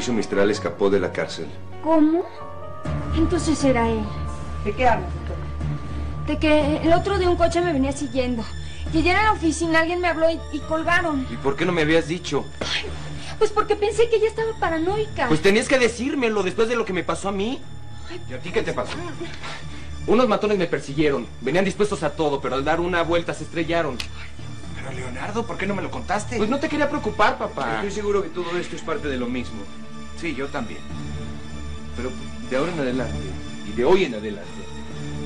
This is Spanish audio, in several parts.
Mauricio Mistral escapó de la cárcel. ¿Cómo? Entonces era él. ¿De qué hablas, doctor? De que el otro de un coche me venía siguiendo. Y ayer en la oficina alguien me habló y, y colgaron. ¿Y por qué no me habías dicho? Pues porque pensé que ella estaba paranoica. Pues tenías que decírmelo después de lo que me pasó a mí. ¿Y a ti qué te pasó? Unos matones me persiguieron. Venían dispuestos a todo, pero al dar una vuelta se estrellaron. Pero Leonardo, ¿por qué no me lo contaste? Pues no te quería preocupar, papá. Estoy seguro que todo esto es parte de lo mismo. Sí, yo también. Pero de ahora en adelante, y de hoy en adelante,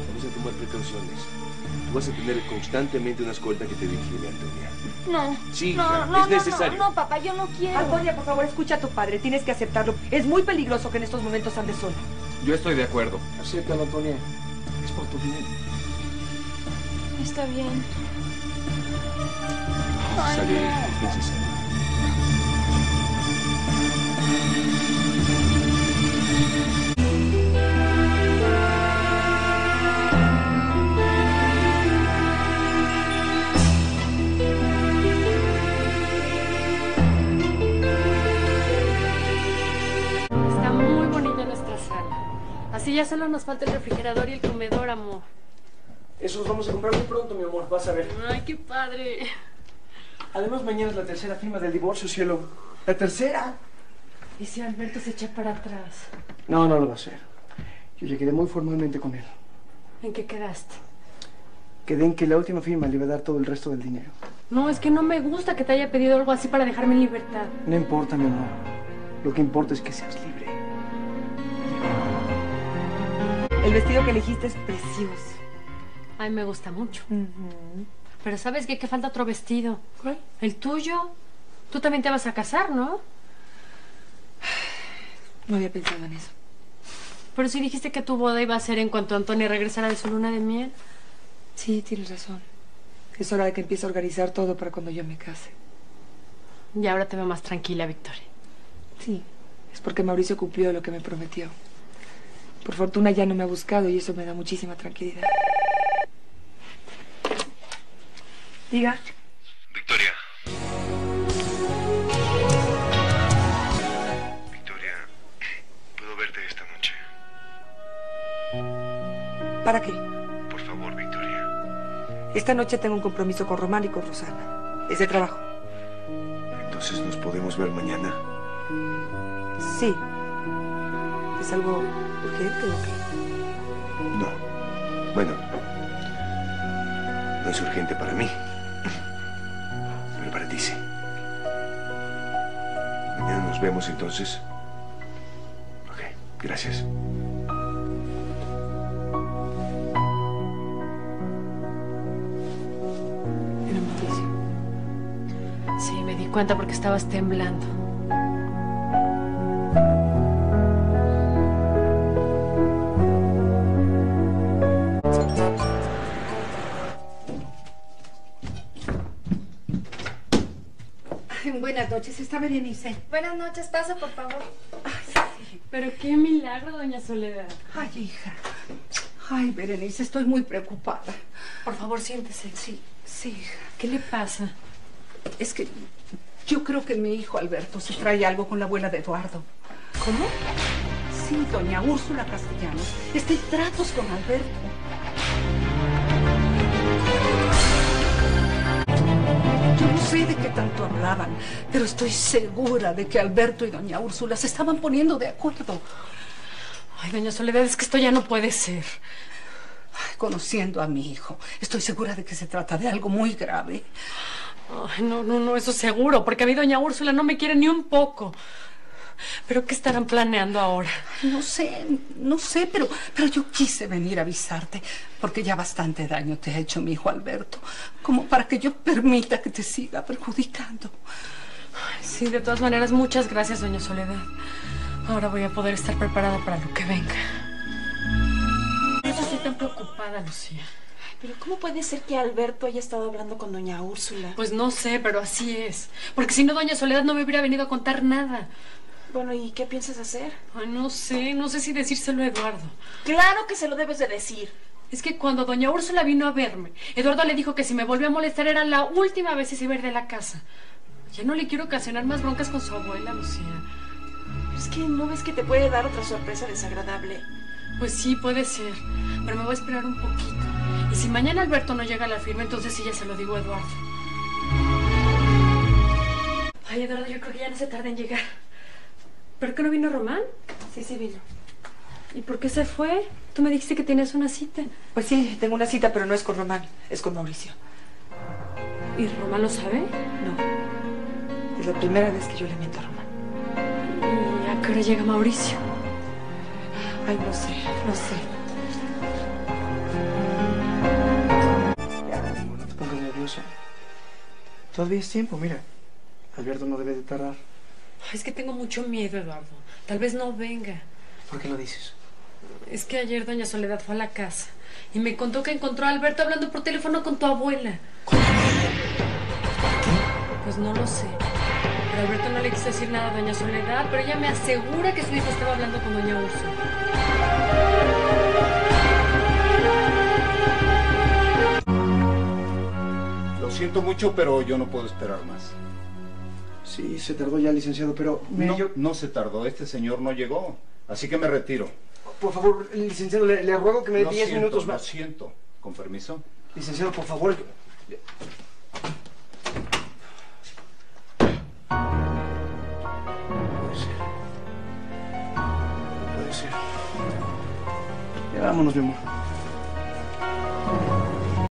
vamos a tomar precauciones. Tú vas a tener constantemente una escolta que te vigile, Antonia. No. Sí, no, hija, no, es no, necesario. No, no, papá, yo no quiero. Antonia, por favor, escucha a tu padre. Tienes que aceptarlo. Es muy peligroso que en estos momentos andes sola. Yo estoy de acuerdo. Acéptalo, Antonia. Es por tu bien. Está bien. Sale, es necesario. Ya solo nos falta el refrigerador y el comedor, amor. Eso los vamos a comprar muy pronto, mi amor, vas a ver. Ay, qué padre. Además, mañana es la tercera firma del divorcio, cielo. ¿La tercera? ¿Y si Alberto se echa para atrás? No, no lo va a hacer. Yo ya quedé muy formalmente con él. ¿En qué quedaste? Quedé en que la última firma le iba a dar todo el resto del dinero. No, es que no me gusta que te haya pedido algo así para dejarme en libertad. No importa, mi amor. Lo que importa es que seas libre. El vestido que elegiste es precioso. Ay, me gusta mucho. Pero ¿sabes qué? Que falta otro vestido. ¿Cuál? ¿El tuyo? Tú también te vas a casar, ¿no? No había pensado en eso. Pero si dijiste que tu boda iba a ser en cuanto Antonio regresara de su luna de miel. Sí, tienes razón. Es hora de que empiece a organizar todo para cuando yo me case. Y ahora te veo más tranquila, Victoria. Sí, es porque Mauricio cumplió lo que me prometió. Por fortuna ya no me ha buscado y eso me da muchísima tranquilidad. Diga. Victoria. Victoria, ¿puedo verte esta noche? ¿Para qué? Por favor, Victoria. Esta noche tengo un compromiso con Román y con Rosana. Es de trabajo. Entonces nos podemos ver mañana. Sí. ¿Es algo urgente o qué? No. Bueno. No es urgente para mí. Pero para ti sí. Mañana nos vemos entonces. Ok, gracias. Era Mauricio. Sí, me di cuenta porque estabas temblando. Buenas noches, está Berenice. Buenas noches, pasa por favor. Pero qué milagro, doña Soledad. Ay, hija. Ay, Berenice, estoy muy preocupada. Por favor, siéntese. Sí, sí, hija. ¿Qué le pasa? Es que yo creo que mi hijo Alberto se trae algo con la abuela de Eduardo. ¿Cómo? Sí, doña Úrsula Castellanos está en tratos con Alberto. Yo no sé de qué tanto hablaban, pero estoy segura de que Alberto y doña Úrsula se estaban poniendo de acuerdo. Ay, doña Soledad, es que esto ya no puede ser. Ay, Conociendo a mi hijo, estoy segura de que se trata de algo muy grave. Ay, no, no, no, eso seguro, porque a mí doña Úrsula no me quiere ni un poco. ¿Pero qué estarán planeando ahora? No sé, no sé, pero, pero yo quise venir a avisarte, porque ya bastante daño te ha hecho mi hijo Alberto, como para que yo permita que te siga perjudicando. Sí, de todas maneras, muchas gracias, doña Soledad. Ahora voy a poder estar preparada para lo que venga. Por eso estoy tan preocupada, Lucía. Pero ¿cómo puede ser que Alberto haya estado hablando con doña Úrsula? Pues no sé, pero así es. Porque si no, doña Soledad no me hubiera venido a contar nada. Bueno, ¿y qué piensas hacer? Ay, no sé, no sé si decírselo a Eduardo. Claro que se lo debes de decir. Es que cuando doña Úrsula vino a verme, Eduardo le dijo que si me volvió a molestar era la última vez que se iba a ir de la casa. Ya no le quiero ocasionar más broncas con su abuela, Lucía. Es que no ves que te puede dar otra sorpresa desagradable. Pues sí, puede ser. Pero me voy a esperar un poquito. Y si mañana Alberto no llega a la firma, entonces sí ya se lo digo a Eduardo. Ay, Eduardo, yo creo que ya no se tarda en llegar. ¿Pero qué no vino Román? Sí, sí vino. ¿Y por qué se fue? Tú me dijiste que tenías una cita. Pues sí, tengo una cita, pero no es con Román, es con Mauricio. ¿Y Román lo sabe? No. Es la primera vez que yo le miento a Román. ¿Y a qué hora llega Mauricio? Ay, no sé, no sé. Ya, no te pongas nerviosa. Todavía es tiempo, mira. Alberto no debe de tardar. Ay, es que tengo mucho miedo, Eduardo. Tal vez no venga. ¿Por qué lo dices? Es que ayer doña Soledad fue a la casa y me contó que encontró a Alberto hablando por teléfono con tu abuela. Pues no lo sé. Pero Alberto no le quiso decir nada a doña Soledad, pero ella me asegura que su hijo estaba hablando con doña Úrsula. Lo siento mucho, pero yo no puedo esperar más. Sí, se tardó ya, licenciado, pero... Mire, No, no se tardó, este señor no llegó, así que me retiro. Por favor, licenciado, le, le ruego que me dé Lo 10 siento, minutos Lo más. siento, con permiso. Licenciado, por favor. No puede ser. No puede ser. Ya vámonos, mi amor.